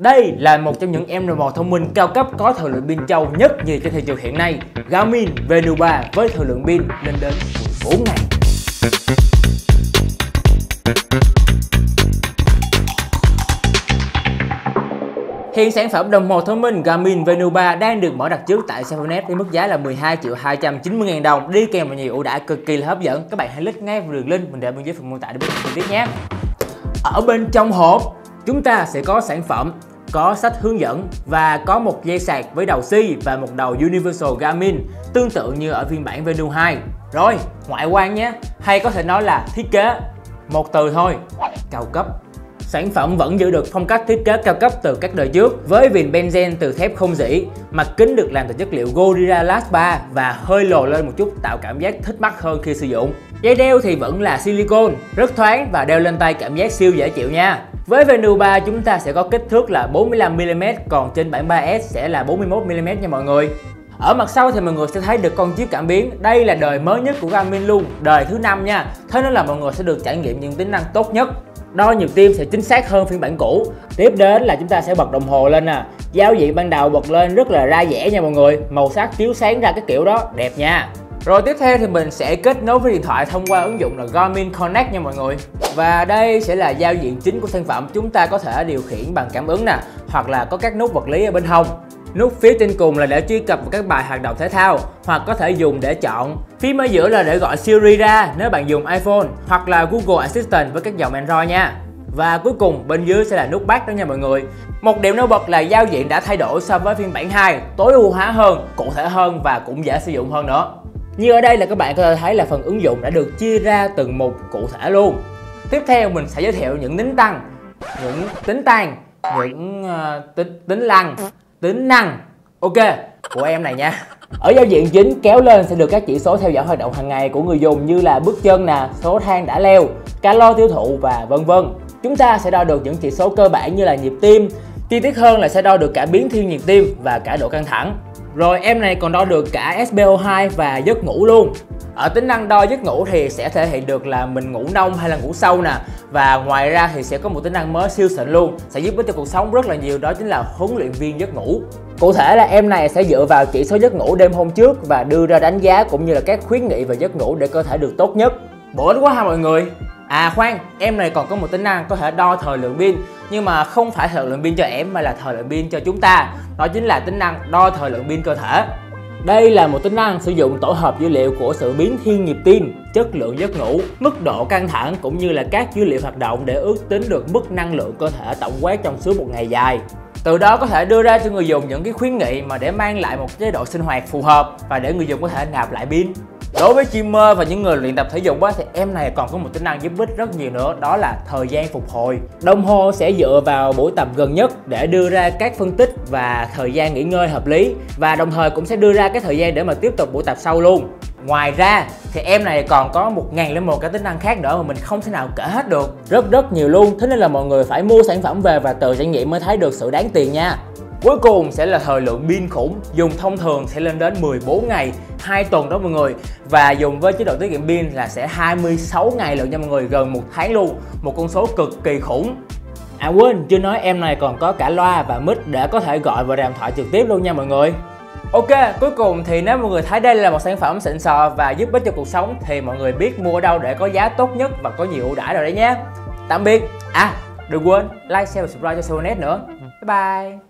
Đây là một trong những em M1 thông minh cao cấp có thời lượng pin trâu nhất nhì trên thị trường hiện nay Garmin Venu 3 với thời lượng pin lên đến 14 ngày Hiện sản phẩm đồng hồ thông minh Garmin Venu 3 đang được mở đặt trước tại Sephornet với mức giá là 12 triệu 290 ngàn đồng đi kèm với nhiều ưu đãi cực kỳ là hấp dẫn. Các bạn hãy click ngay vào đường link mình để bên dưới phần mô tả để biết chi tiết nhé. Ở bên trong hộp, chúng ta sẽ có sản phẩm có sách hướng dẫn và có một dây sạc với đầu C và một đầu Universal Garmin tương tự như ở phiên bản Venu 2. Rồi, ngoại quan nhé, hay có thể nói là thiết kế. Một từ thôi, cao cấp. Sản phẩm vẫn giữ được phong cách thiết kế cao cấp từ các đời trước với viền benzen từ thép không dỉ, mặt kính được làm từ chất liệu Gorilla Glass 3 và hơi lồ lên một chút tạo cảm giác thích mắt hơn khi sử dụng. Dây đeo thì vẫn là silicone, rất thoáng và đeo lên tay cảm giác siêu dễ chịu nha. Với Venu 3 chúng ta sẽ có kích thước là 45mm còn trên bản 3S sẽ là 41mm nha mọi người. Ở mặt sau thì mọi người sẽ thấy được con chip cảm biến. Đây là đời mới nhất của Garmin luôn, đời thứ năm nha. Thế nên là mọi người sẽ được trải nghiệm những tính năng tốt nhất. Đo nhịp tim sẽ chính xác hơn phiên bản cũ. Tiếp đến là chúng ta sẽ bật đồng hồ lên nè. Giao diện ban đầu bật lên rất là ra dẻ nha mọi người. Màu sắc chiếu sáng ra cái kiểu đó, đẹp nha rồi tiếp theo thì mình sẽ kết nối với điện thoại thông qua ứng dụng là Garmin Connect nha mọi người Và đây sẽ là giao diện chính của sản phẩm Chúng ta có thể điều khiển bằng cảm ứng nè Hoặc là có các nút vật lý ở bên hông Nút phía trên cùng là để truy cập vào các bài hoạt động thể thao hoặc có thể dùng để chọn. Phía ở giữa là để gọi Siri ra nếu bạn dùng iPhone hoặc là Google Assistant với các dòng Android nha. Và cuối cùng bên dưới sẽ là nút back đó nha mọi người Một điểm nổi bật là giao diện đã thay đổi so với phiên bản 2 Tối ưu hóa hơn, cụ thể hơn và cũng dễ sử dụng hơn nữa như ở đây là các bạn có thể thấy là phần ứng dụng đã được chia ra từng mục cụ thể luôn Tiếp theo mình sẽ giới thiệu những tính tăng Những tính tăng Những uh, tính, tính lăng tính năng ok của em này nha ở giao diện chính kéo lên sẽ được các chỉ số theo dõi hoạt động hàng ngày của người dùng như là bước chân nè, số thang đã leo, calo tiêu thụ và vân vân. Chúng ta sẽ đo được những chỉ số cơ bản như là nhịp tim, chi tiết hơn là sẽ đo được cả biến thiên nhịp tim và cả độ căng thẳng. Rồi em này còn đo được cả SpO2 và giấc ngủ luôn. Ở tính năng đo giấc ngủ thì sẽ thể hiện được là mình ngủ nông hay là ngủ sâu nè. Và ngoài ra thì sẽ có một tính năng mới siêu xịn luôn, Sẽ giúp ích cho cuộc sống rất là nhiều, đó chính là huấn luyện viên giấc ngủ. Cụ thể là em này sẽ dựa vào chỉ số giấc ngủ đêm hôm trước và đưa ra đánh giá cũng như là các khuyến nghị về giấc ngủ để cơ thể được tốt nhất. Bổ ích quá ha mọi người. À khoan, em này còn có một tính năng có thể đo thời lượng pin Nhưng mà không phải thời lượng pin cho em mà là thời lượng pin cho chúng ta Đó chính là tính năng đo thời lượng pin cơ thể đây là một tính năng sử dụng tổ hợp dữ liệu của sự biến thiên nhịp tim, chất lượng giấc ngủ, mức độ căng thẳng cũng như là các dữ liệu hoạt động để ước tính được mức năng lượng cơ thể tổng quát trong suốt một ngày dài. Từ đó có thể đưa ra cho người dùng những cái khuyến nghị mà để mang lại một chế độ sinh hoạt phù hợp và để người dùng có thể nạp lại pin. Đối với streamer và những người luyện tập thể dục á, thì em này còn có một tính năng giúp ích rất nhiều nữa đó là thời gian phục hồi. Đồng hồ sẽ dựa vào buổi tập gần nhất để đưa ra các phân tích và thời gian nghỉ ngơi hợp lý và đồng thời cũng sẽ đưa ra cái thời gian để mà tiếp tục buổi tập sau luôn. Ngoài ra thì em này còn có một ngàn lên một cái tính năng khác nữa mà mình không thể nào kể hết được Rất rất nhiều luôn, thế nên là mọi người phải mua sản phẩm về và tự trải nghiệm mới thấy được sự đáng tiền nha Cuối cùng sẽ là thời lượng pin khủng Dùng thông thường sẽ lên đến 14 ngày 2 tuần đó mọi người Và dùng với chế độ tiết kiệm pin là sẽ 26 ngày lượng nha mọi người Gần một tháng luôn Một con số cực kỳ khủng À quên, chưa nói em này còn có cả loa và mic để có thể gọi và đàm thoại trực tiếp luôn nha mọi người Ok, cuối cùng thì nếu mọi người thấy đây là một sản phẩm xịn sò và giúp ích cho cuộc sống thì mọi người biết mua ở đâu để có giá tốt nhất và có nhiều ưu đãi rồi đấy nhé. Tạm biệt. À, đừng quên like, share và subscribe cho Sonet nữa. Bye bye.